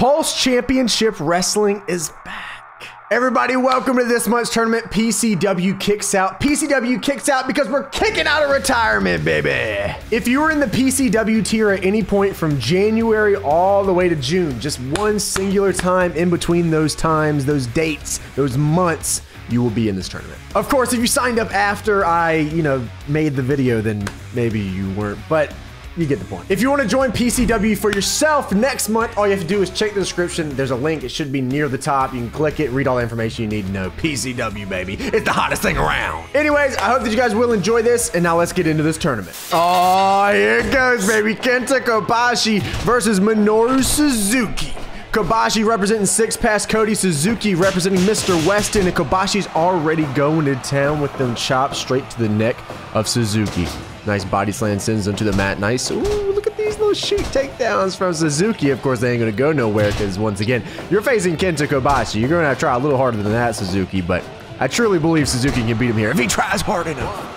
Pulse Championship Wrestling is back. Everybody, welcome to this month's tournament. PCW kicks out. PCW kicks out because we're kicking out of retirement, baby. If you were in the PCW tier at any point from January all the way to June, just one singular time in between those times, those dates, those months, you will be in this tournament. Of course, if you signed up after I, you know, made the video, then maybe you weren't. But you get the point. If you want to join PCW for yourself next month, all you have to do is check the description. There's a link. It should be near the top. You can click it, read all the information you need to know. PCW, baby. It's the hottest thing around. Anyways, I hope that you guys will enjoy this, and now let's get into this tournament. Oh, here it goes, baby. Kenta Kobashi versus Minoru Suzuki. Kobashi representing Six Pass Cody, Suzuki representing Mr. Weston, and Kobashi's already going to town with them chops straight to the neck of Suzuki. Nice body slam sends them to the mat. Nice. Ooh, look at these little shoot takedowns from Suzuki. Of course, they ain't going to go nowhere because, once again, you're facing Kenta Kobashi. You're going to have to try a little harder than that, Suzuki, but I truly believe Suzuki can beat him here if he tries hard enough.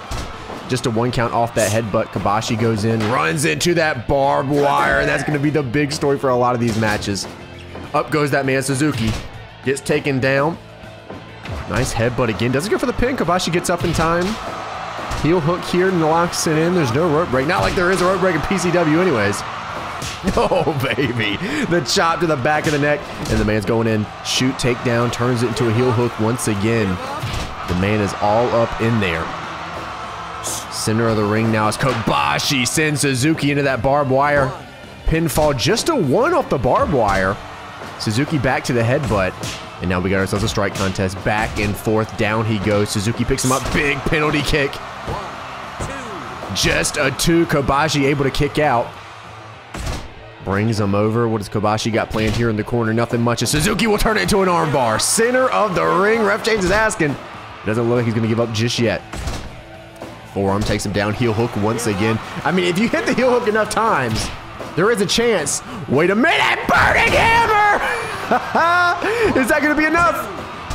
Just a one count off that headbutt. Kobashi goes in, runs into that barbed wire, and that's going to be the big story for a lot of these matches. Up goes that man Suzuki. Gets taken down. Nice headbutt again. Doesn't go for the pin. Kobashi gets up in time. Heel hook here locks it in. There's no rope break. Not like there is a rope break in PCW anyways. Oh, baby. The chop to the back of the neck. And the man's going in. Shoot, takedown. Turns it into a heel hook once again. The man is all up in there. Center of the ring now is Kobashi. Sends Suzuki into that barbed wire. Pinfall just a one off the barbed wire. Suzuki back to the headbutt. And now we got ourselves a strike contest. Back and forth. Down he goes. Suzuki picks him up. Big penalty kick. Just a two. Kobashi able to kick out. Brings him over. What does Kobashi got planned here in the corner? Nothing much. And Suzuki will turn it into an armbar. Center of the ring. Ref James is asking. Doesn't look like he's going to give up just yet. Forearm takes him down. Heel hook once again. I mean, if you hit the heel hook enough times, there is a chance. Wait a minute. Burning hammer. is that going to be enough?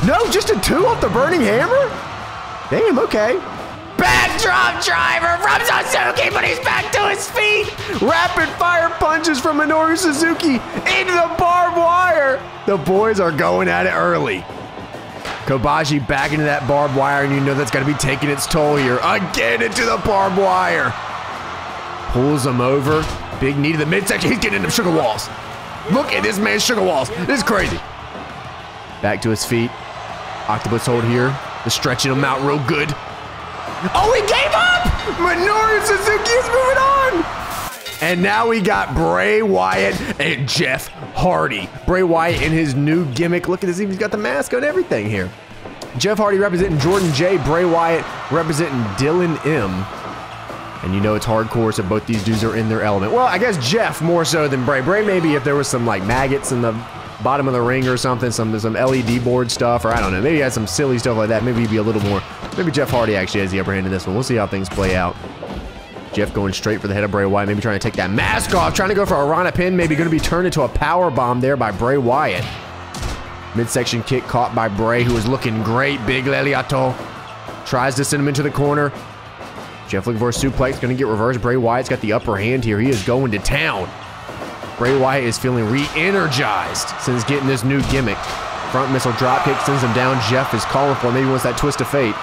No, just a two off the burning hammer? Damn, okay. Backdrop driver from Suzuki, but he's back to his feet. Rapid fire punches from Minoru Suzuki into the barbed wire. The boys are going at it early. Kobashi back into that barbed wire, and you know that's going to be taking its toll here. Again into the barbed wire. Pulls him over. Big knee to the midsection. He's getting into sugar walls. Look at this man's sugar walls. This is crazy. Back to his feet. Octopus hold here. The stretching him out real good. Oh, he gave up! Minoru Suzuki is moving on! And now we got Bray Wyatt and Jeff Hardy. Bray Wyatt in his new gimmick. Look at this, he's got the mask on everything here. Jeff Hardy representing Jordan J. Bray Wyatt representing Dylan M. And you know it's hardcore, so both these dudes are in their element. Well, I guess Jeff more so than Bray. Bray maybe if there was some like maggots in the bottom of the ring or something, some some LED board stuff, or I don't know. Maybe he had some silly stuff like that. Maybe he'd be a little more. Maybe Jeff Hardy actually has the upper hand in this one. We'll see how things play out. Jeff going straight for the head of Bray Wyatt, maybe trying to take that mask off, trying to go for a Rana pin, maybe going to be turned into a power bomb there by Bray Wyatt. Midsection kick caught by Bray, who is looking great. Big Leliato tries to send him into the corner. Jeff looking for a suplex, going to get reversed. Bray Wyatt's got the upper hand here. He is going to town. Bray Wyatt is feeling re-energized since getting this new gimmick. Front missile dropkick sends him down. Jeff is calling for maybe wants that twist of fate.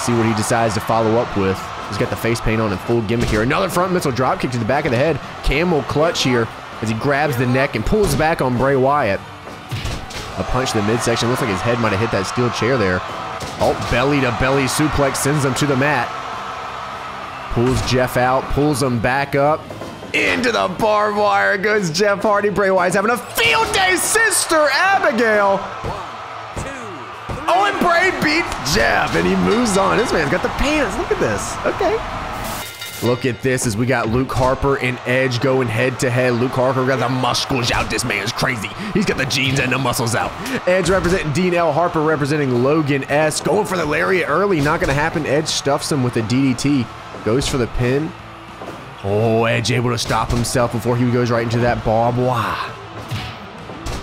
See what he decides to follow up with. He's got the face paint on and full gimmick here. Another front missile dropkick to the back of the head. Camel clutch here as he grabs the neck and pulls back on Bray Wyatt. A punch to the midsection. Looks like his head might have hit that steel chair there. Oh, belly to belly suplex sends him to the mat. Pulls Jeff out, pulls him back up. Into the barbed wire goes Jeff Hardy. Bray Wyatt's having a field day. Sister Abigail. Oh, and Bray beats Jeff, and he moves on. This man's got the pants. Look at this. Okay. Look at this as we got Luke Harper and Edge going head to head. Luke Harper got the muscles out. This man's crazy. He's got the jeans and the muscles out. Edge representing Dean L. Harper representing Logan S. Going for the lariat early. Not going to happen. Edge stuffs him with a DDT. Goes for the pin. Oh, Edge able to stop himself before he goes right into that barbed wire.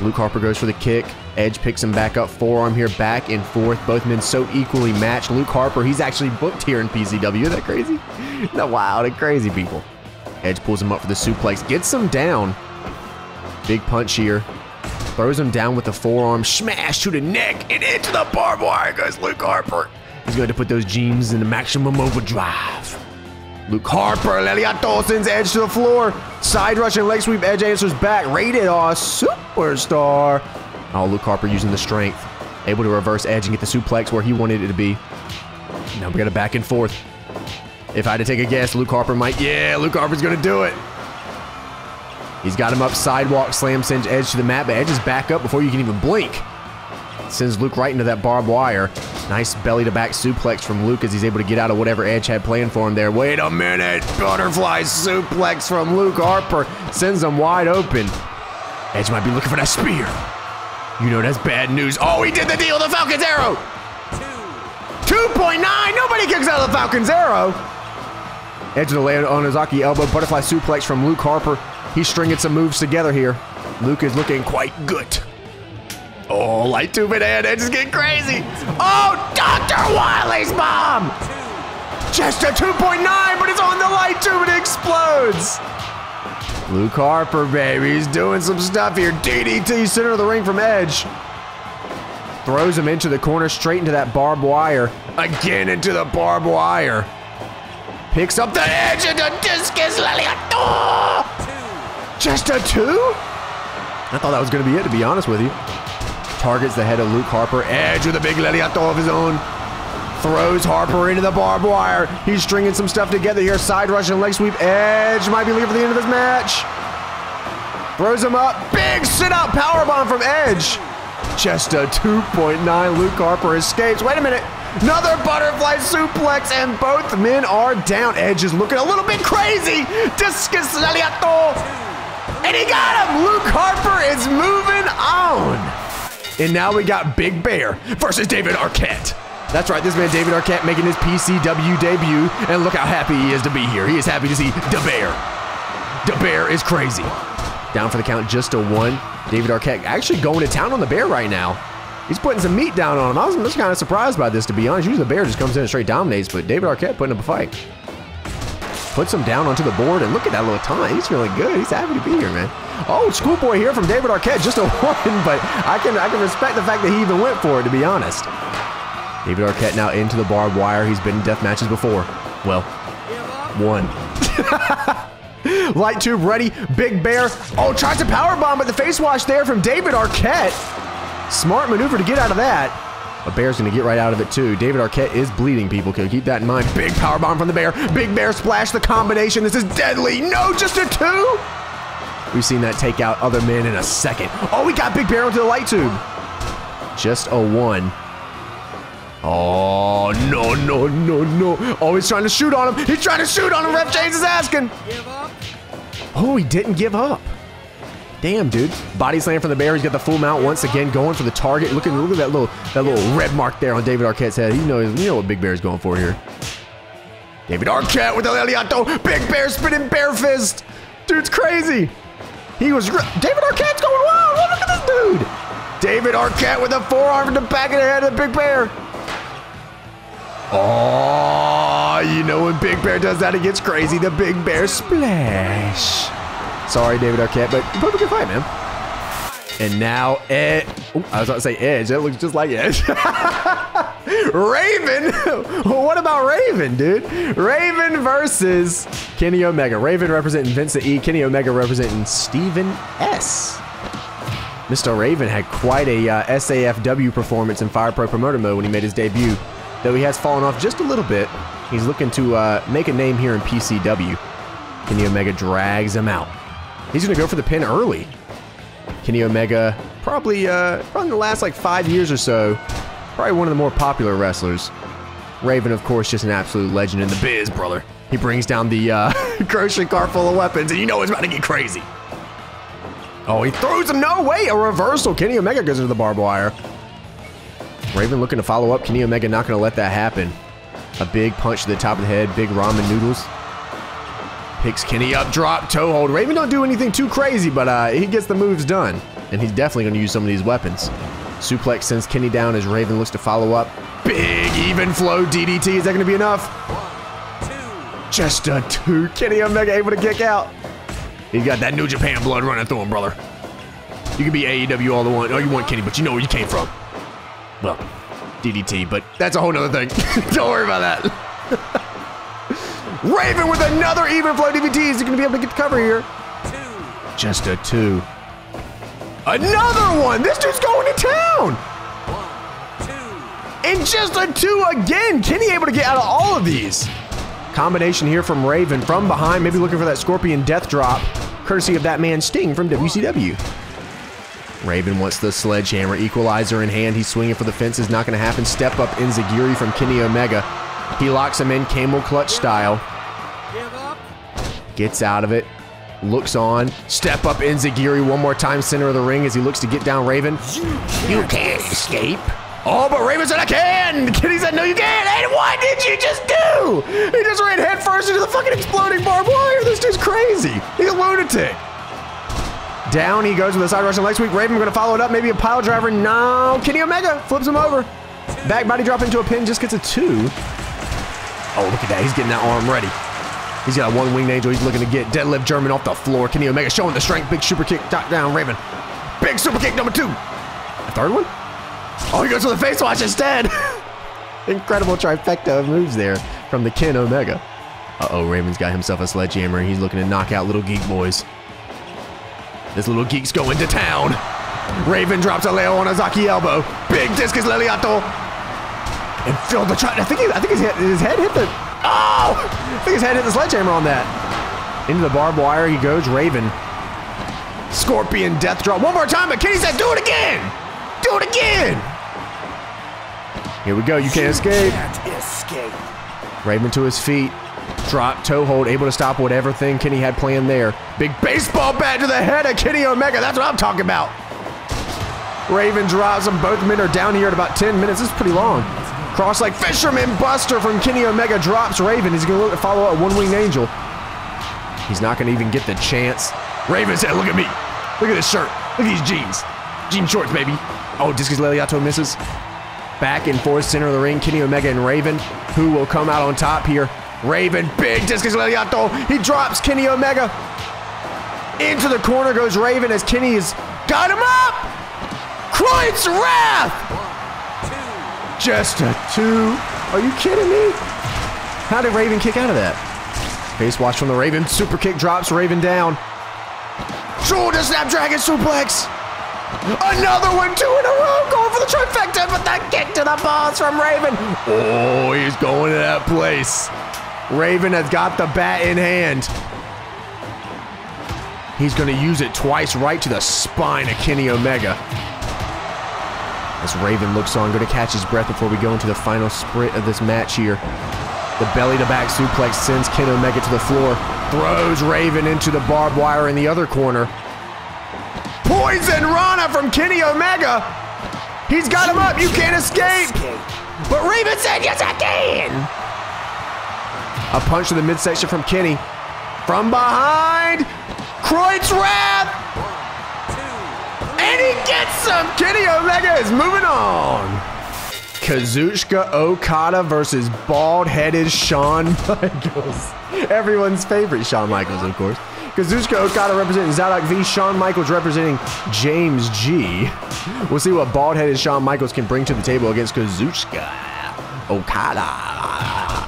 Luke Harper goes for the kick. Edge picks him back up, forearm here, back and forth. Both men so equally matched. Luke Harper, he's actually booked here in PCW. Isn't that crazy? Isn't that wild and crazy, people? Edge pulls him up for the suplex, gets him down. Big punch here. Throws him down with the forearm. Smash to the neck and into the barbed wire goes Luke Harper. He's going to put those jeans in the maximum overdrive. Luke Harper, Leliato sends Edge to the floor. Side Russian leg sweep. Edge answers back. Rated R superstar. Oh, Luke Harper using the strength. Able to reverse Edge and get the suplex where he wanted it to be. Now we got a back and forth. If I had to take a guess, Luke Harper might. Yeah, Luke Harper's going to do it. He's got him up sidewalk, slam sends Edge to the mat, but Edge is back up before you can even blink. Sends Luke right into that barbed wire. Nice belly to back suplex from Luke as he's able to get out of whatever Edge had planned for him there. Wait a minute. Butterfly suplex from Luke Harper sends him wide open. Edge might be looking for that spear. You know that's bad news. Oh, he did the deal, the Falcon's Arrow. 2.9. Nobody kicks out of the Falcon's Arrow. Edge of the land on Ozaki elbow. Butterfly suplex from Luke Harper. He's stringing some moves together here. Luke is looking quite good. Oh, light tube. Edge is getting crazy. Oh, Dr. Wiley's bomb. Just a 2.9, but it's on the light tube and it explodes. Luke Harper, baby. He's doing some stuff here. DDT center of the ring from Edge. Throws him into the corner, straight into that barbed wire. Again into the barbed wire. Picks up the edge into discus lariat. Oh! Just a two? I thought that was going to be it, to be honest with you. Targets the head of Luke Harper. Edge with a big lariato of his own. Throws Harper into the barbed wire. He's stringing some stuff together here. Side Russian leg sweep. Edge might be leaving for the end of this match. Throws him up. Big sit-out powerbomb from Edge. Just a 2.9. Luke Harper escapes. Wait a minute. Another butterfly suplex, and both men are down. Edge is looking a little bit crazy. Discus Laliato. And he got him. Luke Harper is moving on. And now we got Big Bear versus David Arquette. That's right, this man David Arquette making his PCW debut, and look how happy he is to be here. He is happy to see the Bear. The Bear is crazy. Down for the count, just a one. David Arquette actually going to town on the Bear right now. He's putting some meat down on him. I was just kind of surprised by this, to be honest. Usually the Bear just comes in and straight dominates, but David Arquette putting up a fight. Puts him down onto the board, and look at that little time. He's feeling good. He's happy to be here, man. Oh, schoolboy here from David Arquette, just a one, but I can I can respect the fact that he even went for it, to be honest. David Arquette now into the barbed wire. He's been in death matches before. Well, one. Light tube ready. Big Bear. Oh, tries a power bomb, but the face wash there from David Arquette. Smart maneuver to get out of that. But Bear's going to get right out of it, too. David Arquette is bleeding, people. Okay, keep that in mind. Big power bomb from the Bear. Big Bear splash the combination. This is deadly. No, just a two. We've seen that take out other men in a second. Oh, we got Big Bear onto the light tube. Just a one. Oh, no, no, no, no. Oh, he's trying to shoot on him. He's trying to shoot on him. Ref James is asking. Oh, he didn't give up. Damn, dude. Body slam from the bear. He's got the full mount once again, going for the target. Look at look at that little that little red mark there on David Arquette's head. You know, you know what Big Bear's going for here. David Arquette with the Leliato. Big Bear spinning bear fist. Dude's crazy. He was David Arquette's going wild. Look at this dude. David Arquette with a forearm in the back of the head of the Big Bear. Oh, you know when Big Bear does that, it gets crazy. The Big Bear splash. Sorry, David Arquette, but you put up a good fight, man. And now Ed. Ooh, I was about to say Edge. That looks just like Edge. Raven. what about Raven, dude? Raven versus Kenny Omega. Raven representing Vincent E. Kenny Omega representing Stephen S. Mr. Raven had quite a uh, SAFW performance in Fire Pro Promoter mode when he made his debut. Though he has fallen off just a little bit, he's looking to uh, make a name here in PCW. Kenny Omega drags him out. He's going to go for the pin early. Kenny Omega, probably, uh, probably in the last like five years or so, probably one of the more popular wrestlers. Raven, of course, just an absolute legend in the biz, brother. He brings down the uh, grocery cart full of weapons, and you know it's about to get crazy. Oh, he throws him. No way. A reversal. Kenny Omega goes into the barbed wire. Raven looking to follow up. Kenny Omega not going to let that happen. A big punch to the top of the head. Big ramen noodles. Picks Kenny up. Drop. Toe hold. Raven don't do anything too crazy, but uh, he gets the moves done. And he's definitely going to use some of these weapons. Suplex sends Kenny down as Raven looks to follow up. Big even flow DDT. Is that going to be enough? Just a two. Kenny Omega able to kick out. He's got that New Japan blood running through him, brother. You can be AEW all the one. Oh, you want Kenny, but you know where you came from. Well, DDT, but that's a whole nother thing. Don't worry about that. Raven with another even flow DDT. Is he going to be able to get the cover here? Two. Just a two. Another one. This dude's going to town. One, two. And just a two again. Kenny able to get out of all of these. Combination here from Raven from behind, maybe looking for that Scorpion Death Drop, courtesy of that man Sting from WCW. Raven wants the sledgehammer, equalizer in hand. He's swinging for the fences, not going to happen. Step up Enzuigiri from Kenny Omega. He locks him in camel clutch style. Gets out of it. Looks on. Step up Enzuigiri one more time, center of the ring as he looks to get down Raven. You can't escape. Oh, but Raven said I can. Kenny said no, you can't. And what did you just do? He just ran headfirst into the fucking exploding barbed wire. This dude's crazy. He's a lunatic. Down he goes with a side Russian leg sweep. Raven going to follow it up. Maybe a pile driver. No. Kenny Omega flips him over. Back body drop into a pin. Just gets a two. Oh, look at that. He's getting that arm ready. He's got a one winged angel. He's looking to get deadlift German off the floor. Kenny Omega showing the strength. Big super kick. Top down Raven. Big super kick number two. A third one? Oh, he goes for the face wash instead. Incredible trifecta of moves there from the Ken Omega. Uh-oh, Raven's got himself a sledgehammer. He's looking to knock out little geek boys. This little geek's going to town. Raven drops a Leo on a Zaki elbow. Big discus Leliato. And Phil the try. I think he, I think his head, his head hit the. Oh! I think his head hit the sledgehammer on that. Into the barbed wire he goes. Raven. Scorpion death drop. One more time, but Kenny said, do it again! Do it again! Here we go. You can't escape. Can't escape. Raven to his feet. Drop, toe hold, able to stop whatever thing Kenny had planned there. Big baseball bat to the head of Kenny Omega. That's what I'm talking about. Raven drops them. Both men are down here at about 10 minutes. This is pretty long. Cross like Fisherman Buster from Kenny Omega drops Raven. He's going to look to follow up One Winged Angel. He's not going to even get the chance. Raven said, look at me. Look at this shirt. Look at these jeans. Jean shorts, baby. Oh, Discus Leliato misses. Back and forth, center of the ring, Kenny Omega and Raven. Who will come out on top here? Raven, big Discus Leliato. He drops Kenny Omega. Into the corner goes Raven as Kenny has got him up. Croyt's Wrath. Just a two. Are you kidding me? How did Raven kick out of that? Face wash from the Raven. Super kick drops Raven down. Shoulder Snapdragon suplex. Another one, two in a row, going for the trifecta, but that kick to the balls from Raven. Oh, he's going to that place. Raven has got the bat in hand. He's going to use it twice right to the spine of Kenny Omega. As Raven looks on, going to catch his breath before we go into the final sprint of this match here. The belly to back suplex sends Ken Omega to the floor, throws Raven into the barbed wire in the other corner. Poison Rana from Kenny Omega. He's got him up. You can't escape. But Raven said, yes, I can. A punch to the midsection from Kenny. From behind. Croyt's Wrath. And he gets some. Kenny Omega is moving on. Kazuchika Okada versus bald-headed Shawn Michaels. Everyone's favorite Shawn Michaels, of course. Kazuchika Okada representing Zadok V. Shawn Michaels representing James G. We'll see what bald-headed Shawn Michaels can bring to the table against Kazuchika Okada.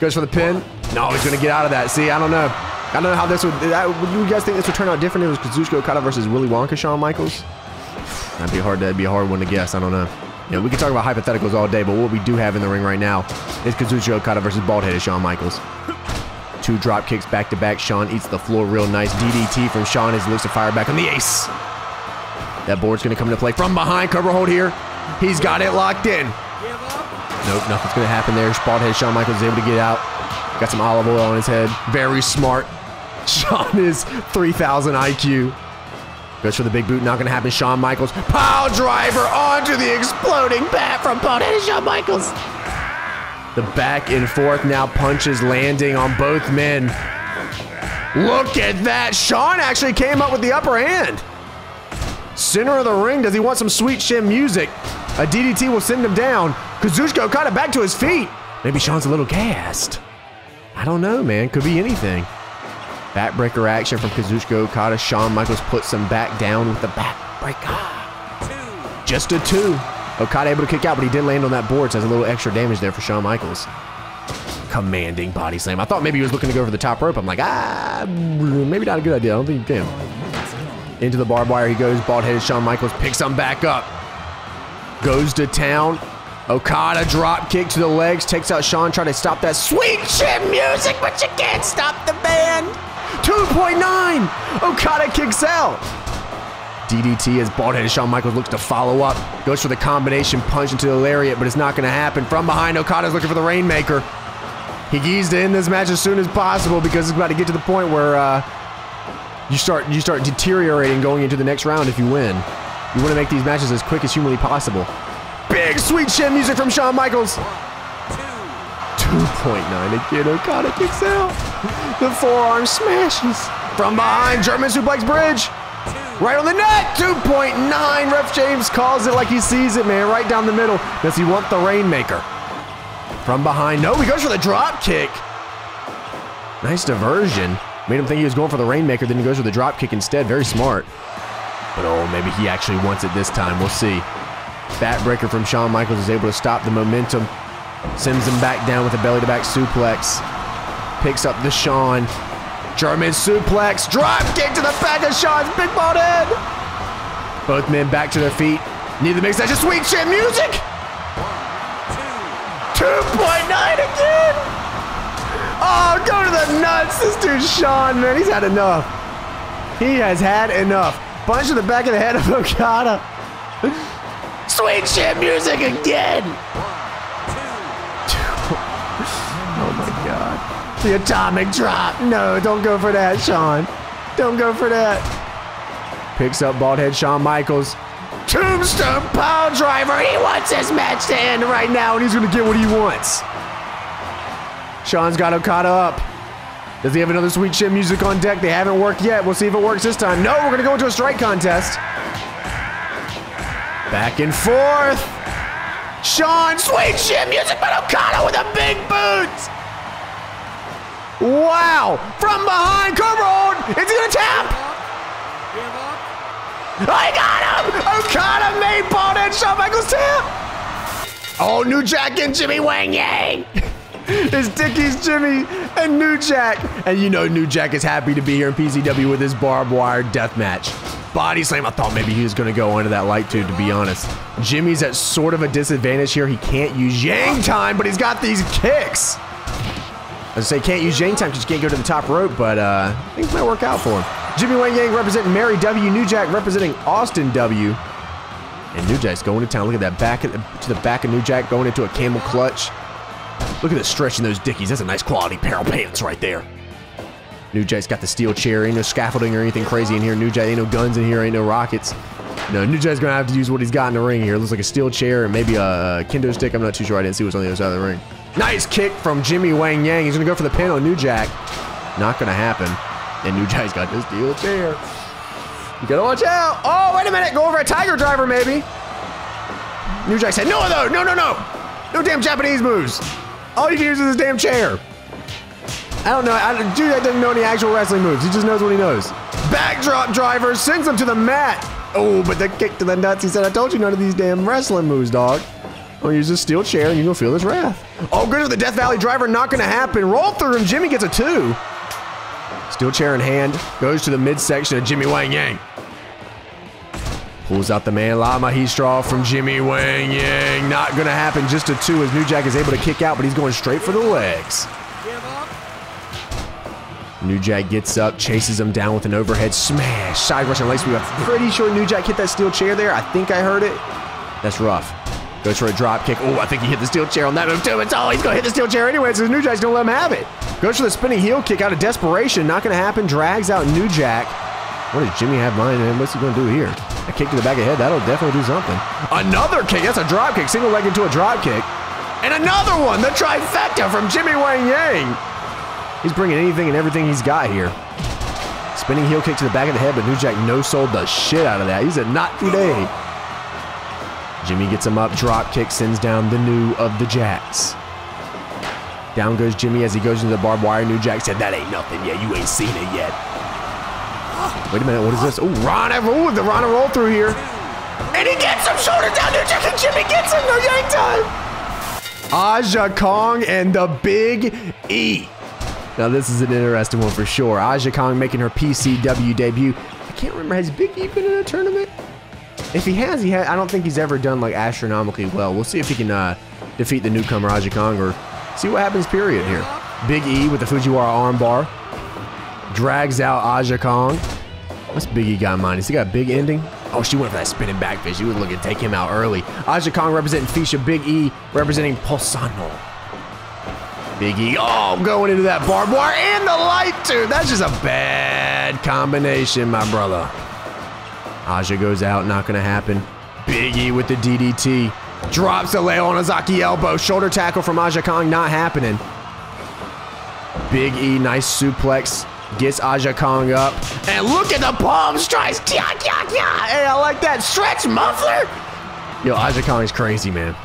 Goes for the pin. No, he's going to get out of that. See, I don't know. I don't know how this would... That, would you guys think this would turn out different if it was Kazuchika Okada versus Willy Wonka Shawn Michaels? That'd be hard. That'd be a hard one to guess. I don't know. You know, we can talk about hypotheticals all day, but what we do have in the ring right now is Kazuchika Okada versus bald-headed Shawn Michaels. Two drop kicks back to back. Shawn eats the floor real nice. DDT from Shawn as he looks to fire back on the ace. That board's going to come into play from behind. Cover hold here. He's got it locked in. Nope, nothing's going to happen there. Bald head Shawn Michaels is able to get out. Got some olive oil on his head. Very smart. Shawn is 3,000 IQ. Goes for the big boot. Not going to happen. Shawn Michaels. Pile driver onto the exploding bat from bald headed Shawn Michaels. The back and forth now punches landing on both men. Look at that. Shawn actually came up with the upper hand. Center of the ring. Does he want some sweet chin music? A DDT will send him down. Kazuchika of back to his feet. Maybe Shawn's a little gassed. I don't know, man. Could be anything. Backbreaker action from Kazuchika Okada. Shawn Michaels puts him back down with the backbreaker. Just a two. Okada able to kick out, but he did land on that board, so has a little extra damage there for Shawn Michaels. Commanding body slam. I thought maybe he was looking to go for the top rope. I'm like, ah, maybe not a good idea. I don't think he can. Into the barbed wire he goes. Bald-headed Shawn Michaels picks him back up. Goes to town. Okada drop kick to the legs, takes out Shawn, trying to stop that sweet chin music, but you can't stop the band. 2.9. Okada kicks out. DDT as bald-headed Shawn Michaels looks to follow up. Goes for the combination punch into the lariat, but it's not going to happen. From behind, Okada's looking for the Rainmaker. He needs to end this match as soon as possible because it's about to get to the point where uh, you start you start deteriorating going into the next round if you win. You want to make these matches as quick as humanly possible. Big sweet chin music from Shawn Michaels. 2.9 again. Oh Okada kicks out. The forearm smashes. From behind, German suplex bridge. Right on the net, 2.9. Ref James calls it like he sees it, man. Right down the middle. Does he want the Rainmaker? From behind, no, he goes for the drop kick. Nice diversion. Made him think he was going for the Rainmaker, then he goes for the drop kick instead. Very smart. But oh, maybe he actually wants it this time. We'll see. Backbreaker from Shawn Michaels is able to stop the momentum. Sends him back down with a belly-to-back suplex. Picks up the Shawn. German suplex. Drop kick to the back of Shawn's big bald head. Both men back to their feet. Neither makes that just sweet shit music. 2.9 again. Oh, go to the nuts. This dude Shawn, man, he's had enough. He has had enough. Punch in the back of the head of Okada. Sweet chin music again. Oh my god. The atomic drop. No, don't go for that, Shawn. Don't go for that. Picks up bald head Shawn Michaels. Tombstone power driver. He wants his match to end right now, and he's going to get what he wants. Shawn's got Okada up. Does he have another sweet chin music on deck? They haven't worked yet. We'll see if it works this time. No, we're going to go into a strike contest. Back and forth. Shawn, sweet chin music, but Okada with a big boot. Wow. From behind, Cobra hold. Is he going to tap? I got him! Okada made bald head Shawn Michaels tap! Oh, New Jack and Jimmy Wang Yang! it's Dickie's Jimmy and New Jack. And you know New Jack is happy to be here in PCW with his barbed wire death match. Body slam. I thought maybe he was going to go into that light tube, to be honest. Jimmy's at sort of a disadvantage here. He can't use Yang time, but he's got these kicks. I say can't use Yang time because you can't go to the top rope, but uh, things might work out for him. Jimmy Wang Yang representing Mary W. New Jack representing Austin W. And New Jack's going to town. Look at that back the, to the back of New Jack going into a camel clutch. Look at the stretch in those dickies. That's a nice quality pair of pants right there. New Jack's got the steel chair. Ain't no scaffolding or anything crazy in here. New Jack ain't no guns in here. Ain't no rockets. No, New Jack's gonna have to use what he's got in the ring here. Looks like a steel chair and maybe a kendo stick. I'm not too sure. I didn't see what's on the other side of the ring. Nice kick from Jimmy Wang Yang. He's gonna go for the pin on New Jack. Not gonna happen. And New Jack's got this steel chair. You gotta watch out. Oh, wait a minute. Go over a Tiger Driver, maybe. New Jack said, no, no, no, no, no. No damn Japanese moves. All you can use is this damn chair. I don't know. I, New Jack doesn't know any actual wrestling moves. He just knows what he knows. Backdrop driver sends him to the mat. Oh, but the kick to the nuts. He said, I told you none of these damn wrestling moves, dog. I'll use this steel chair and you're gonna feel this wrath. Oh, good for the Death Valley driver. Not gonna happen. Roll through him. Jimmy gets a two. Steel chair in hand, goes to the midsection of Jimmy Wang Yang. Pulls out the man Lama ah, Heat Straw from Jimmy Wang Yang. Not gonna happen. Just a two as New Jack is able to kick out, but he's going straight for the legs. New Jack gets up, chases him down with an overhead smash. Side Russian leg sweep. I'm pretty sure New Jack hit that steel chair there. I think I heard it. That's rough. Goes for a drop kick. Oh, I think he hit the steel chair on that move too. It's all he's gonna hit the steel chair anyway, so New Jack's gonna let him have it. Goes for the spinning heel kick out of desperation. Not gonna happen. Drags out New Jack. What does Jimmy have mind and what's he gonna do here? A kick to the back of the head, that'll definitely do something. Another kick, that's a drop kick. Single leg into a drop kick. And another one, the trifecta from Jimmy Wang Yang. He's bringing anything and everything he's got here. Spinning heel kick to the back of the head, but New Jack no-sold the shit out of that. He said, not today. Jimmy gets him up, drop kick, sends down the new of the Jacks. Down goes Jimmy as he goes into the barbed wire. New Jack said, that ain't nothing yet. You ain't seen it yet. Wait a minute, what is this? Oh, Ron, ooh, the Ron roll through here. And he gets him, shoulder down, New Jack, and Jimmy gets him, no yank time. Aja Kong and the Big E. Now this is an interesting one for sure. Aja Kong making her PCW debut. I can't remember, has Big E been in a tournament? If he has, he has. I don't think he's ever done like astronomically well. We'll see if he can uh, defeat the newcomer Aja Kong or see what happens. Period here. Big E with the Fujiwara armbar drags out Aja Kong. What's Big E got in mind? Has he got a big ending? Oh, she went for that spinning back fist. She was looking to take him out early. Aja Kong representing Fisha. Big E representing Pulsano. Big E, oh, going into that barbed wire and the light, too. That's just a bad combination, my brother. Aja goes out, not gonna happen. Big E with the DDT. Drops the Leo Onozaki elbow. Shoulder tackle from Aja Kong, not happening. Big E, nice suplex. Gets Aja Kong up. And look at the palm strikes. Yeah, yeah, yeah. Hey, I like that. Stretch muffler. Yo, Aja Kong is crazy, man.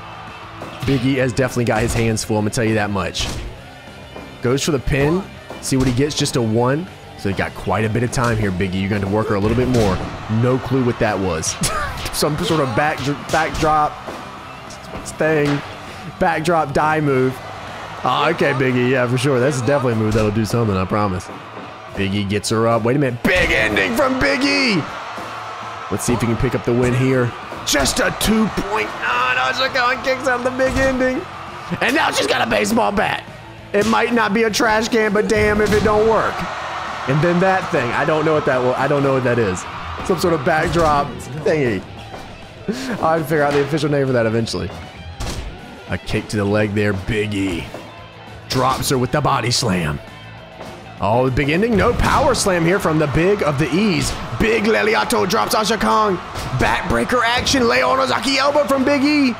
Big E has definitely got his hands full. I'm going to tell you that much. Goes for the pin. See what he gets. Just a one. So he got quite a bit of time here, Biggie. You're going to work her a little bit more. No clue what that was. Some sort of back backdrop thing. Backdrop die move. Oh, okay, Biggie. Yeah, for sure. That's definitely a move that'll do something, I promise. Biggie gets her up. Wait a minute. Big ending from Biggie. Let's see if he can pick up the win here. Just a 2.9. Aja Kong kicks out the big ending. And now she's got a baseball bat. It might not be a trash can, but damn if it don't work. And then that thing. I don't know what that I don't know what that is. Some sort of backdrop thingy. I'll have to figure out the official name for that eventually. A kick to the leg there. Biggie drops her with the body slam. Oh, big ending. No power slam here from the big of the E's. Big Leliato drops Aja Kong. Backbreaker action. Leo Onozaki elbow from Big E.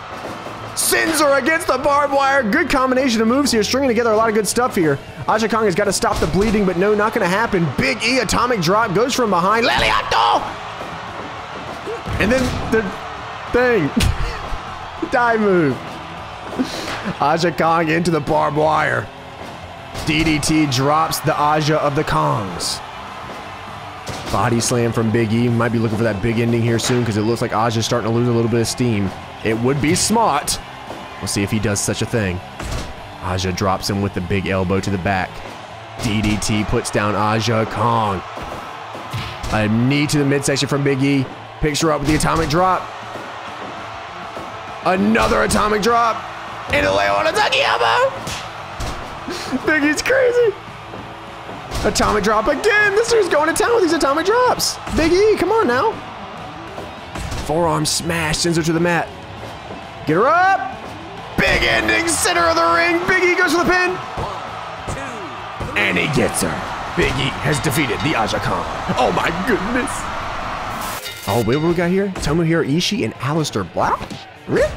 Sends her against the barbed wire. Good combination of moves here. Stringing together a lot of good stuff here. Aja Kong has got to stop the bleeding, but no, not going to happen. Big E atomic drop goes from behind. Leliato! And then the thing. Die move. Aja Kong into the barbed wire. DDT drops the Aja of the Kongs. Body slam from Big E. Might be looking for that big ending here soon because it looks like Aja's starting to lose a little bit of steam. It would be smart. We'll see if he does such a thing. Aja drops him with the big elbow to the back. DDT puts down Aja Kong. A knee to the midsection from Big E. Picks her up with the atomic drop. Another atomic drop. And a lay on a ducky elbow. Big E's crazy. Atomic drop again. This dude's going to town with these atomic drops. Big E, come on now. Forearm smash sends her to the mat. Get her up. Big ending, center of the ring. Big E goes for the pin. One, two, And he gets her. Big E has defeated the Aja Kong. Oh my goodness. Oh, wait, what we got here? Tomohiro Ishii and Aleister Black? Really?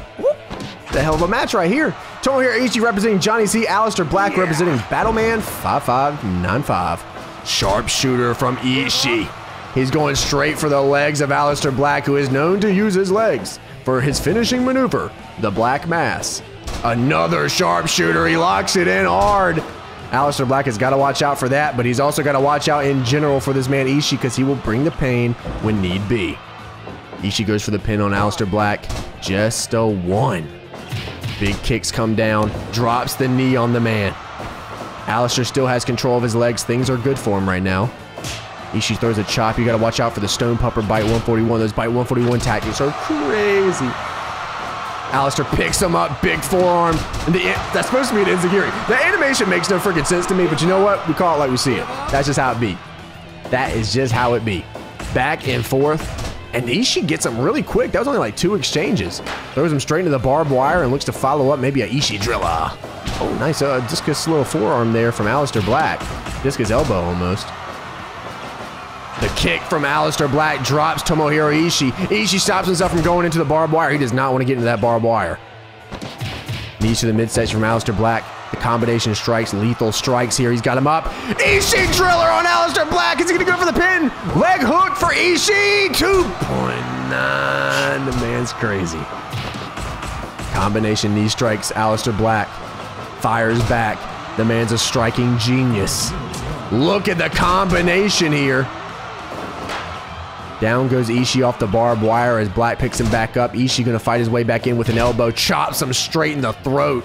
The hell of a match right here. Tomohiro Ishii representing Johnny C. Aleister Black yeah. representing Battleman 5595. Sharpshooter from Ishii. He's going straight for the legs of Aleister Black, who is known to use his legs for his finishing maneuver, the Black Mass. Another sharpshooter. He locks it in hard. Aleister Black has got to watch out for that, but he's also got to watch out in general for this man Ishii because he will bring the pain when need be. Ishii goes for the pin on Aleister Black. Just a one. Big kicks come down, drops the knee on the man. Aleister still has control of his legs. Things are good for him right now. Ishii throws a chop. You got to watch out for the Stone Pupper Bite 141. Those Bite 141 tactics are crazy. Aleister picks him up, big forearm. And the, that's supposed to be an enziguri. The animation makes no freaking sense to me, but you know what? We call it like we see it. That's just how it be. That is just how it be. Back and forth. And Ishii gets him really quick. That was only like two exchanges. Throws him straight into the barbed wire and looks to follow up maybe a Ishii driller. Oh, nice uh, discus little forearm there from Aleister Black. Discus elbow almost. The kick from Aleister Black drops Tomohiro Ishii. Ishii stops himself from going into the barbed wire. He does not want to get into that barbed wire. Knees to the midsection from Aleister Black. The combination strikes, lethal strikes here. He's got him up. Ishii driller on Aleister Black. Is he going to go for the pin? Leg hook for Ishii. 2.9. The man's crazy. Combination knee strikes Aleister Black. Fires back. The man's a striking genius. Look at the combination here. Down goes Ishii off the barbed wire as Black picks him back up. Ishii gonna fight his way back in with an elbow, chops him straight in the throat.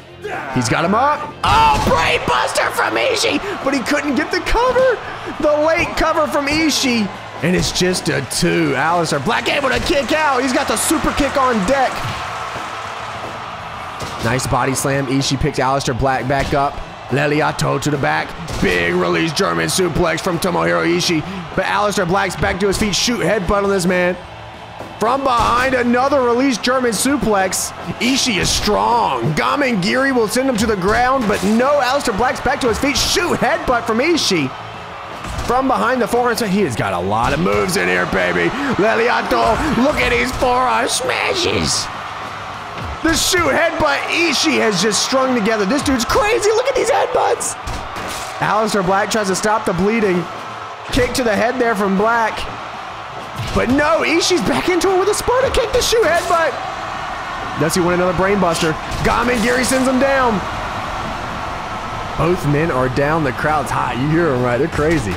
He's got him up. Oh, brainbuster from Ishii, but he couldn't get the cover. The late cover from Ishii, and it's just a two. Aleister Black able to kick out. He's got the super kick on deck. Nice body slam. Ishii picks Aleister Black back up. Leliato to the back. Big release German suplex from Tomohiro Ishii. But Aleister Black's back to his feet. Shoot headbutt on this man. From behind, another release German suplex. Ishii is strong. Gamengiri will send him to the ground, but no, Aleister Black's back to his feet. Shoot headbutt from Ishii. From behind the forearm, he has got a lot of moves in here, baby. Leliato, look at his forearm smashes. The shoot headbutt Ishii has just strung together. This dude's crazy. Look at these headbutts. Aleister Black tries to stop the bleeding. Kick to the head there from Black. But no, Ishii's back into it with a Sparta kick to shoot headbutt. Does he win another brainbuster? Gamengiri sends him down. Both men are down. The crowd's hot. You hear them right. They're crazy.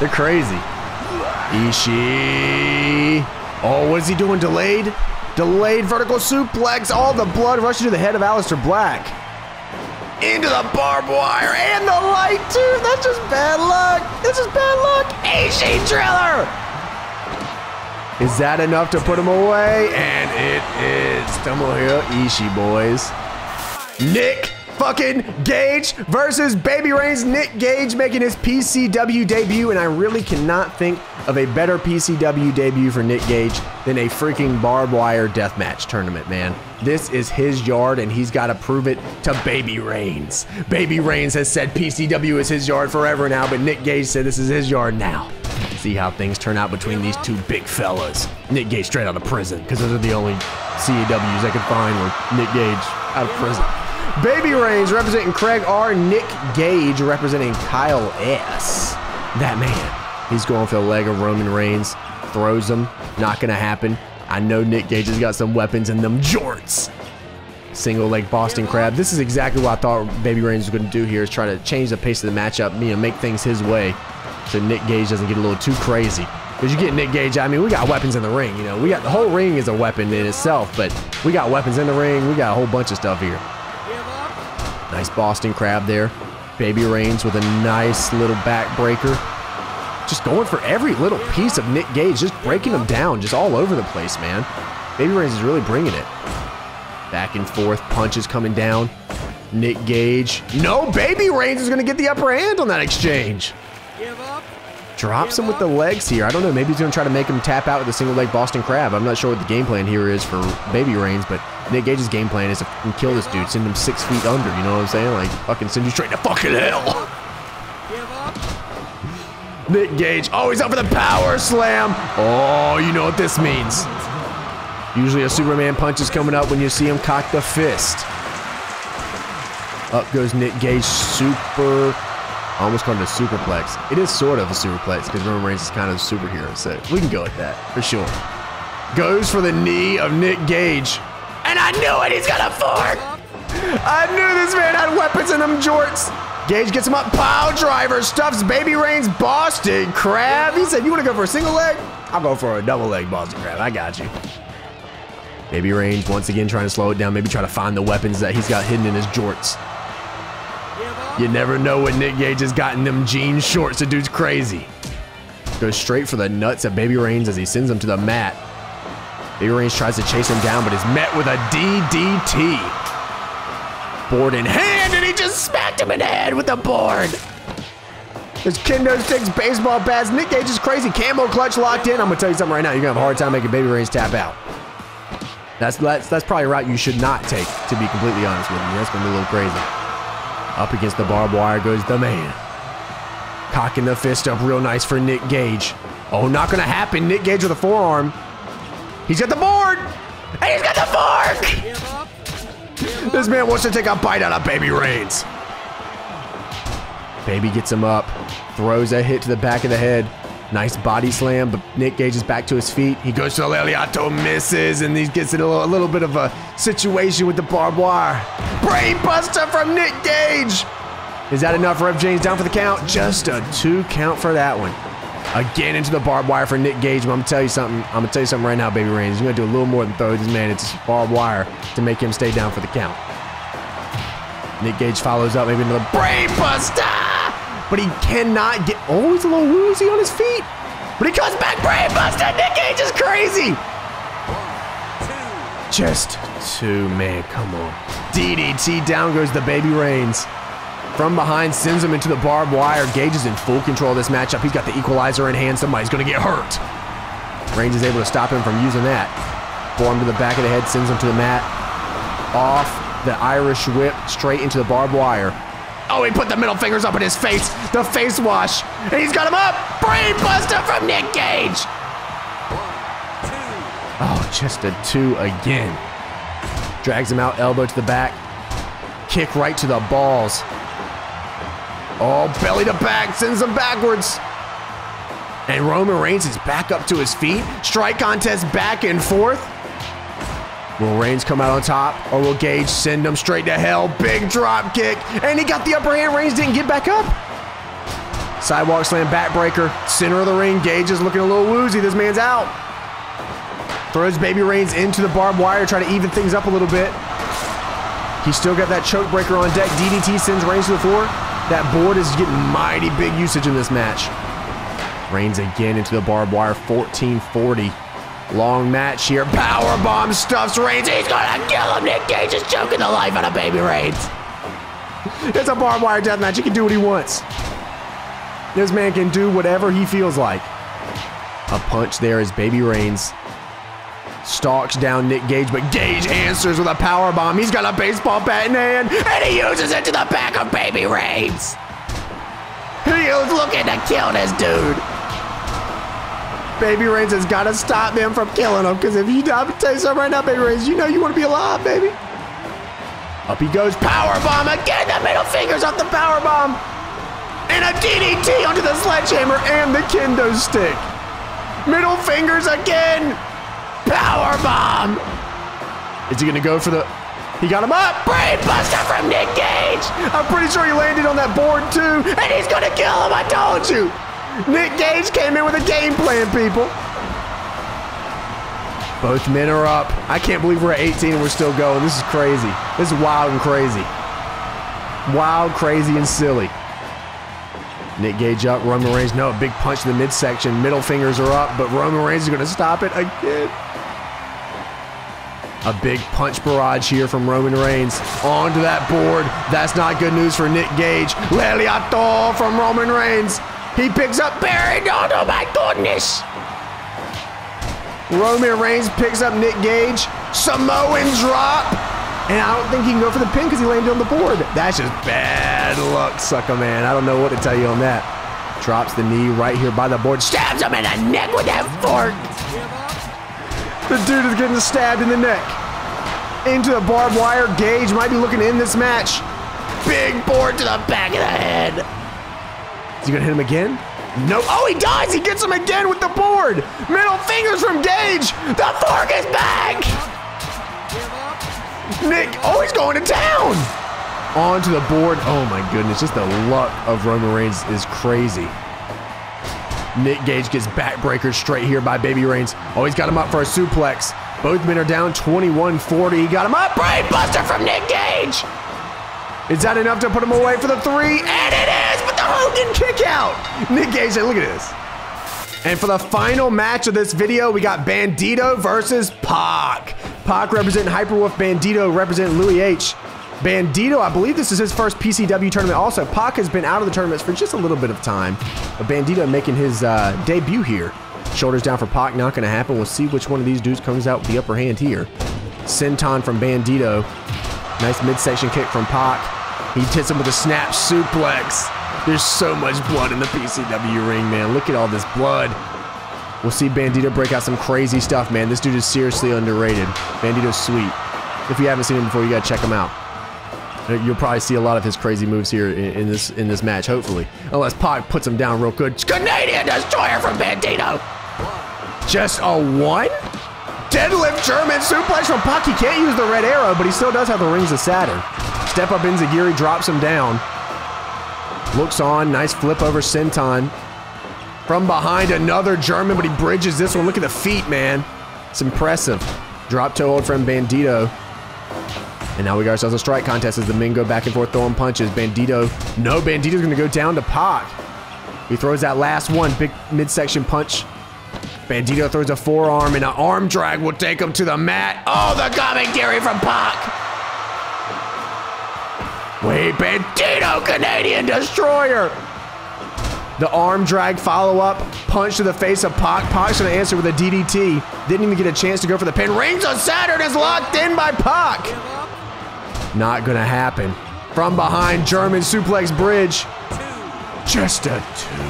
They're crazy. Ishii. Oh, what is he doing? Delayed? Delayed vertical suplex. All the blood rushing to the head of Aleister Black. Into the barbed wire and the light too. That's just bad luck. That's just bad luck. Ishii Driller. Is that enough to put him away? And it is Tomohiro Ishii, boys. Nick fucking Gage versus Baby Reigns. Nick Gage making his PCW debut, and I really cannot think of a better PCW debut for Nick Gage than a freaking barbed wire deathmatch tournament, man. This is his yard, and he's got to prove it to Baby Reigns. Baby Reigns has said PCW is his yard forever now, but Nick Gage said this is his yard now. See how things turn out between these two big fellas. Nick Gage straight out of prison, because those are the only CAWs I could find with Nick Gage out of prison. Baby Reigns representing Craig R. Nick Gage representing Kyle S. That man. He's going for the leg of Roman Reigns. Throws him. Not going to happen. I know Nick Gage has got some weapons in them jorts. Single leg Boston Crab. This is exactly what I thought Baby Reigns was going to do here is try to change the pace of the matchup, you know, make things his way so Nick Gage doesn't get a little too crazy. Because you get Nick Gage, I mean, we got weapons in the ring, you know. We got the whole ring is a weapon in itself, but we got weapons in the ring. We got a whole bunch of stuff here. Nice Boston Crab there. Baby Reigns with a nice little backbreaker. Just going for every little piece of Nick Gage, just breaking them down, just all over the place, man. Baby Reigns is really bringing it. Back and forth, punches coming down. Nick Gage. No, Baby Reigns is going to get the upper hand on that exchange. Drops him with the legs here. I don't know. Maybe he's going to try to make him tap out with a single leg Boston Crab. I'm not sure what the game plan here is for Baby Reigns, but Nick Gage's game plan is to kill this dude, send him six feet under. You know what I'm saying? Like, fucking send you straight to fucking hell. Nick Gage. Oh, he's up for the power slam. Oh, you know what this means. Usually a Superman punch is coming up when you see him cock the fist. Up goes Nick Gage. Super almost called it a superplex. It is sort of a superplex because Roman Reigns is kind of a superhero, so we can go with that for sure. Goes for the knee of Nick Gage. And I knew it, he's got a fork! I knew this man had weapons in them jorts. Gage gets him up, power driver, stuffs Baby Reigns' Boston Crab. He said, you wanna go for a single leg? I'll go for a double leg Boston Crab, I got you. Baby Reigns once again trying to slow it down, maybe try to find the weapons that he's got hidden in his jorts. You never know what Nick Gage has gotten in them jean shorts. The dude's crazy. Goes straight for the nuts of Baby Reigns as he sends him to the mat. Baby Reigns tries to chase him down, but is met with a DDT. Board in hand, and he just smacked him in the head with a board. There's kendo sticks, baseball bats. Nick Gage is crazy. Camel clutch locked in. I'm gonna tell you something right now. You're gonna have a hard time making Baby Reigns tap out. That's that's that's probably a route you should not take, to be completely honest with you. That's gonna be a little crazy. Up against the barbed wire goes the man. Cocking the fist up real nice for Nick Gage. Oh, not gonna happen. Nick Gage with a forearm. He's got the board! And he's got the fork! This man wants to take a bite out of Baby Reigns. Baby gets him up, throws a hit to the back of the head. Nice body slam, but Nick Gage is back to his feet. He goes to the Leliato, misses, and he gets in a little, a little bit of a situation with the barbed wire. Brainbuster from Nick Gage. Is that enough? Ref James down for the count. Just a two count for that one. Again into the barbed wire for Nick Gage. But I'm gonna tell you something. I'm gonna tell you something right now, baby Reigns. You're gonna do a little more than throw this man into barbed wire to make him stay down for the count. Nick Gage follows up, maybe another brainbuster, but he cannot get. Oh, he's a little woozy on his feet, but he comes back brainbuster. Nick Gage is crazy. Just two, man. Come on. DDT down goes the baby Reigns. From behind, sends him into the barbed wire. Gage is in full control of this matchup. He's got the equalizer in hand. Somebody's going to get hurt. Reigns is able to stop him from using that. Form to the back of the head, sends him to the mat. Off the Irish whip, straight into the barbed wire. Oh, he put the middle fingers up in his face. The face wash. And he's got him up. Brainbuster from Nick Gage. Oh, just a two again. Drags him out, elbow to the back. Kick right to the balls. Oh, belly to back, sends him backwards. And Roman Reigns is back up to his feet. Strike contest back and forth. Will Reigns come out on top, or will Gage send him straight to hell? Big drop kick, and he got the upper hand. Reigns didn't get back up. Sidewalk slam backbreaker, center of the ring. Gage is looking a little woozy. This man's out. Throws Baby Reigns into the barbed wire, try to even things up a little bit. He's still got that choke breaker on deck. DDT sends Reigns to the floor. That board is getting mighty big usage in this match. Reigns again into the barbed wire, 1440. Long match here. Power bomb stuffs Reigns. He's gonna kill him. Nick Gage is choking the life out of Baby Reigns. It's a barbed wire death match. He can do what he wants. This man can do whatever he feels like. A punch there as Baby Reigns stalks down Nick Gage, but Gage answers with a power bomb. He's got a baseball bat in hand, and he uses it to the back of Baby Reigns. He is looking to kill this dude. Baby Reigns has got to stop him from killing him, because if you die, I'm tell you something right now, Baby Reigns, you know you want to be alive, baby. Up he goes, power bomb again. The middle fingers off the power bomb, and a DDT onto the sledgehammer and the kendo stick. Middle fingers again. Power bomb! Is he gonna go for the... He got him up! Brainbuster from Nick Gage! I'm pretty sure he landed on that board too, and he's gonna kill him, I told you! Nick Gage came in with a game plan, people. Both men are up. I can't believe we're at 18 and we're still going. This is crazy. This is wild and crazy. Wild, crazy, and silly. Nick Gage up, Roman Reigns, no, a big punch in the midsection. Middle fingers are up, but Roman Reigns is going to stop it again. A big punch barrage here from Roman Reigns. Onto that board. That's not good news for Nick Gage. Leliato from Roman Reigns. He picks up Barry. Oh, my goodness. Roman Reigns picks up Nick Gage. Samoan drop. And I don't think he can go for the pin because he landed on the board. That's just bad luck, sucker man. I don't know what to tell you on that. Drops the knee right here by the board. Stabs him in the neck with that fork. The dude is getting stabbed in the neck. Into the barbed wire. Gage might be looking in this match. Big board to the back of the head. He to hit him again? No. Oh, he dies. He gets him again with the board. Middle fingers from Gage. The fork is back. Nick, oh, he's going to town. Onto the board. Oh, my goodness. Just the luck of Roman Reigns is crazy. Nick Gage gets backbreaker straight here by Baby Reigns. Oh, he's got him up for a suplex. Both men are down 21-40. He got him up. Brainbuster from Nick Gage. Is that enough to put him away for the three? And it is, Hogan kick out. Nick Gage, look at this. And for the final match of this video, we got Bandido versus Pac. Pac representing Hyperwolf, Bandido representing Louis H. Bandido, I believe this is his first PCW tournament. Also, Pac has been out of the tournaments for just a little bit of time. But Bandido making his uh, debut here. Shoulders down for Pac, not going to happen. We'll see which one of these dudes comes out with the upper hand here. Senton from Bandido. Nice midsection kick from Pac. He hits him with a snap suplex. There's so much blood in the PCW ring, man. Look at all this blood. We'll see Bandido break out some crazy stuff, man. This dude is seriously underrated. Bandido's sweet. If you haven't seen him before, you gotta check him out. Uh, you'll probably see a lot of his crazy moves here in, in this in this match, hopefully. Unless Pac puts him down real good. Canadian Destroyer from Bandido. Just a one? Deadlift German suplex from Pac. He can't use the red arrow, but he still does have the rings of Saturn. Step up Enzuigiri drops him down. Looks on. Nice flip over Senton. From behind, another German, but he bridges this one. Look at the feet, man. It's impressive. Drop toe old friend Bandido. And now we got ourselves a strike contest as the men go back and forth throwing punches. Bandido, no, Bandido's gonna go down to Pac. He throws that last one, big midsection punch. Bandido throws a forearm and an arm drag will take him to the mat. Oh, the commentary from Pac. Wait, Bandido, Canadian Destroyer. The arm drag follow up, punch to the face of Pac. Pac's gonna answer with a DDT. Didn't even get a chance to go for the pin. Rings of Saturn is locked in by Pac. Not gonna happen. From behind, German suplex bridge. Just a two.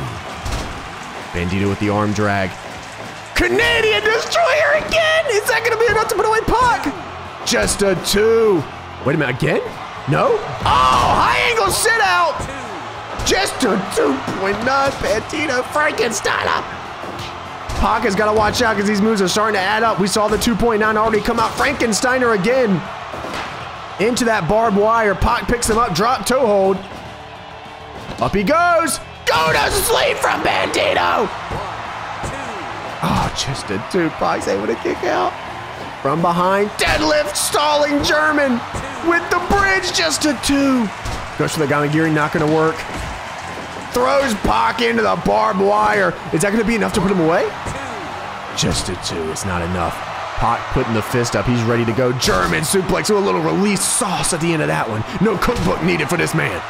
Bandido with the arm drag. Canadian Destroyer again! Is that gonna be enough to put away Pac? Just a two. Wait a minute, again? No? Oh, high angle sit out! Just a 2.9 Bandido Frankensteiner. Pac has got to watch out because these moves are starting to add up. We saw the 2.9 already come out. Frankensteiner again. Into that barbed wire. Pac picks him up, drop toe hold. Up he goes. Go to sleep from Bandido. Oh, ah, just a two. Pac's able to kick out. From behind, deadlift, stalling German with the bridge, just a two. Goes for the Gamengiri, not gonna work. Throws Pac into the barbed wire. Is that gonna be enough to put him away? Just a two, it's not enough. Pac putting the fist up, he's ready to go. German suplex with a little release sauce at the end of that one. No cookbook needed for this man.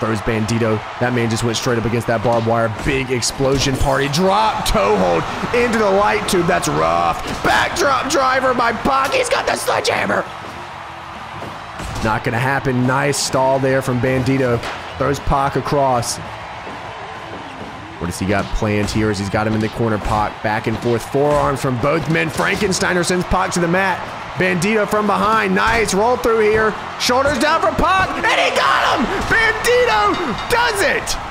Throws Bandido. That man just went straight up against that barbed wire. Big explosion party. Drop toe hold into the light tube. That's rough. Backdrop driver by Pac. He's got the sledgehammer. Not gonna happen. Nice stall there from Bandido. Throws Pac across. What does he got planned here as he's got him in the corner? Pac back and forth. Forearms from both men. Frankensteiner sends Pac to the mat. Bandido from behind. Nice roll through here. Shoulders down for Pac. And he got him! Bandido does it!